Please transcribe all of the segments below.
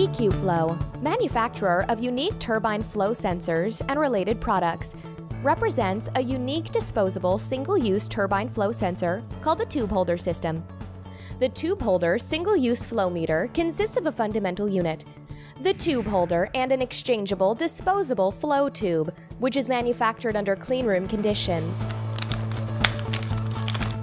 Equflow, manufacturer of unique turbine flow sensors and related products, represents a unique disposable single-use turbine flow sensor called the tube holder system. The tube holder single-use flow meter consists of a fundamental unit, the tube holder and an exchangeable disposable flow tube, which is manufactured under cleanroom conditions.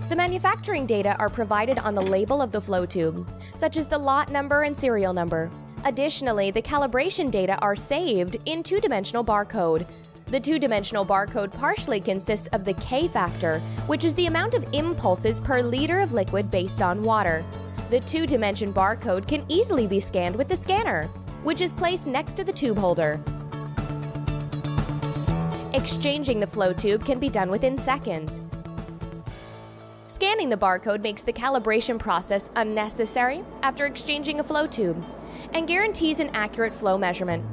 The manufacturing data are provided on the label of the flow tube, such as the lot number and serial number. Additionally, the calibration data are saved in two-dimensional barcode. The two-dimensional barcode partially consists of the K factor, which is the amount of impulses per liter of liquid based on water. The two-dimension barcode can easily be scanned with the scanner, which is placed next to the tube holder. Exchanging the flow tube can be done within seconds. Scanning the barcode makes the calibration process unnecessary after exchanging a flow tube and guarantees an accurate flow measurement.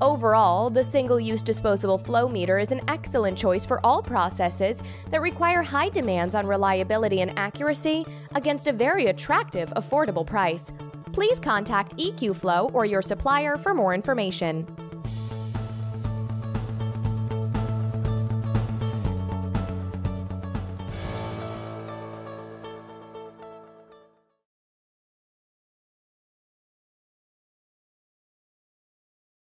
Overall, the single-use disposable flow meter is an excellent choice for all processes that require high demands on reliability and accuracy against a very attractive, affordable price. Please contact Equflow or your supplier for more information.